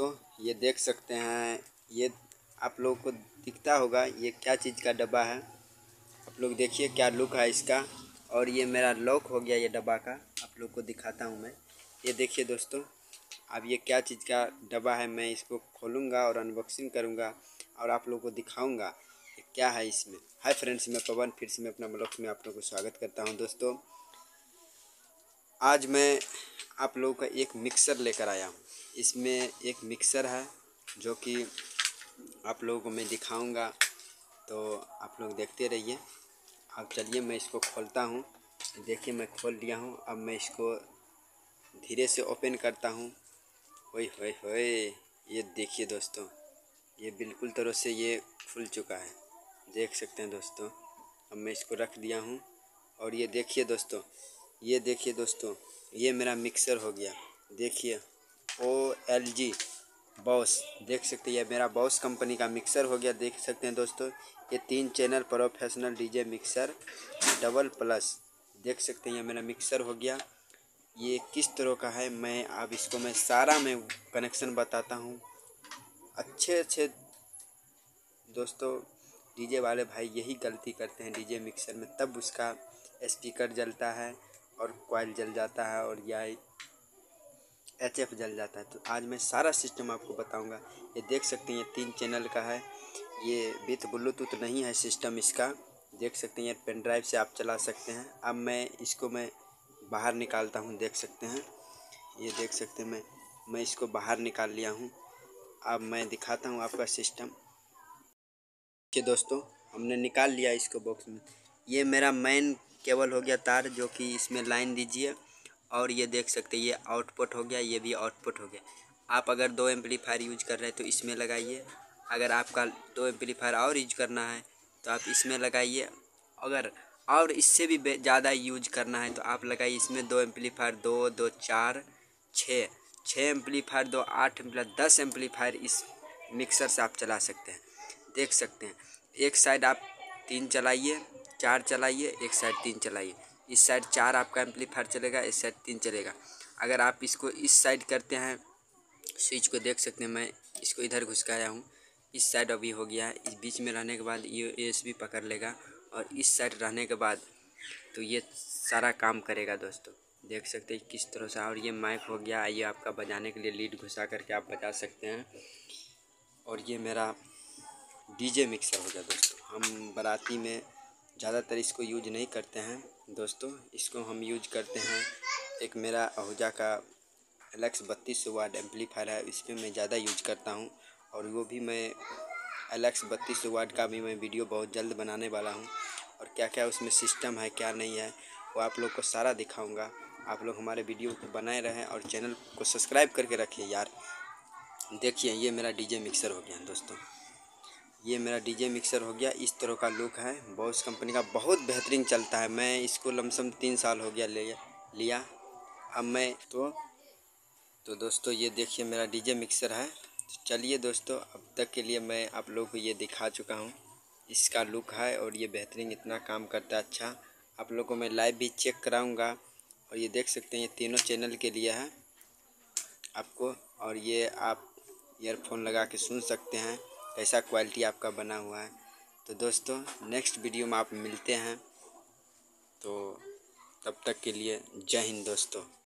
दोस्तों, ये देख सकते हैं, ये आप लोगों को दिखता होगा ये क्या चीज़ का डब्बा है। आप लोग देखिए क्या लुक है इसका, और ये मेरा लॉक हो गया ये डब्बा का, आप लोग को दिखाता हूँ मैं। ये देखिए दोस्तों, अब ये क्या चीज़ का डब्बा है, मैं इसको खोलूँगा और अनबॉक्सिंग करूँगा और आप लोग को दिखाऊँगा क्या है इसमें। हाय फ्रेंड्स मैं पवन, फिर से मैं अपना ब्लॉग में आप लोग को स्वागत करता हूँ दोस्तों। आज मैं आप लोगों का एक मिक्सर लेकर आया हूँ। इसमें एक मिक्सर है, जो कि आप लोगों को मैं दिखाऊँगा। तो आप लोग देखते रहिए। अब चलिए मैं इसको खोलता हूँ। देखिए, मैं खोल लिया हूँ। अब मैं इसको धीरे से ओपन करता हूँ। ओए होए ये देखिए दोस्तों, ये बिल्कुल तरह से ये खुल चुका है। देख सकते हैं दोस्तों, अब मैं इसको रख दिया हूँ। और ये देखिए दोस्तों, ये देखिए दोस्तों, ये मेरा मिक्सर हो गया। देखिए ओ एल जी बॉस देख सकते हैं ये मेरा बॉस कंपनी का मिक्सर हो गया। देख सकते हैं दोस्तों, ये तीन channel professional DJ mixer double plus देख सकते हैं मेरा मिक्सर हो गया। ये किस तरह का है, मैं अब इसको मैं सारा मैं कनेक्शन बताता हूँ। अच्छे अच्छे दोस्तों डीजे वाले भाई यही गलती करते हैं डीजे मिक्सर में। तब उसका स्पीकर जलता है और कोयल जल जाता है और या एच एफ़ जल जाता है। तो आज मैं सारा सिस्टम आपको बताऊँगा। ये देख सकते हैं तीन चैनल का है। ये विथ ब्लूटूथ नहीं है सिस्टम इसका। देख सकते हैं पेन ड्राइव से आप चला सकते हैं। अब मैं इसको मैं बाहर निकालता हूँ, देख सकते हैं। ये देख सकते हैं, मैं मैं इसको बाहर निकाल लिया हूँ। अब मैं दिखाता हूँ आपका सिस्टम देखिए दोस्तों, हमने निकाल लिया इसको बॉक्स में। ये मेरा मेन केबल हो गया तार, जो कि इसमें लाइन दीजिए। और ये देख सकते हैं, ये आउटपुट हो गया, ये भी आउटपुट हो गया। आप अगर दो एम्पलीफायर यूज़ कर रहे हैं तो इसमें लगाइए। अगर आपका दो एम्पलीफायर और यूज़ करना है तो आप इसमें लगाइए। अगर और इससे भी ज़्यादा यूज़ करना है तो आप लगाइए इसमें दो एम्पलीफायर दो दो, चार छः छः एम्पलीफायर दो, आठ एम्पलीफायर दस एम्पलीफायर इस मिक्सर से आप चला सकते हैं। देख सकते हैं, एक साइड आप तीन चलाइए, चार चलाइए, एक साइड तीन चलाइए। इस साइड चार आपका एम्पलीफायर चलेगा, इस साइड तीन चलेगा। अगर आप इसको इस साइड करते हैं, स्विच को देख सकते हैं, मैं इसको इधर घुसकाया हूँ। इस साइड अभी हो गया है इस बीच में रहने के बाद ये एस भी पकड़ लेगा और इस साइड रहने के बाद तो ये सारा काम करेगा दोस्तों। देख सकते हैं किस तरह से, और ये माइक हो गया, ये आपका बजाने के लिए लीड घुसा करके आप बजा सकते हैं। और ये मेरा डीजे मिक्सर हो गया दोस्तों। हम बाराती में ज़्यादातर इसको यूज़ नहीं करते हैं दोस्तों, इसको हम यूज़ करते हैं। एक मेरा आहूजा का एलेक्स बत्तीस सौ वाट एम्पलीफायर है, इस पर मैं ज़्यादा यूज़ करता हूँ और वो भी मैं एलेक्स बत्तीस सौ वाट का भी मैं वीडियो बहुत जल्द बनाने वाला हूँ। और क्या क्या उसमें सिस्टम है, क्या नहीं है, वो आप लोग को सारा दिखाऊँगा। आप लोग हमारे वीडियो को बनाए रहें और चैनल को सब्सक्राइब करके रखिए यार। देखिए, ये मेरा डीजे मिक्सर हो गया दोस्तों। ये मेरा डीजे मिक्सर हो गया, इस तरह का लुक है। बॉस कंपनी का बहुत बेहतरीन चलता है। मैं इसको लमसम तीन साल हो गया ले, लिया। अब मैं तो तो दोस्तों ये देखिए मेरा डीजे मिक्सर है। चलिए दोस्तों, अब तक के लिए मैं आप लोगों को ये दिखा चुका हूँ। इसका लुक है और ये बेहतरीन इतना काम करता है अच्छा। आप लोग को मैं लाइव भी चेक कराऊँगा। और ये देख सकते हैं, ये तीनों चैनल के लिए है आपको। और ये आप ईयरफोन लगा के सुन सकते हैं। कैसा क्वालिटी आपका बना हुआ है। तो दोस्तों नेक्स्ट वीडियो में आप मिलते हैं। तो तब तक के लिए जय हिंद दोस्तों।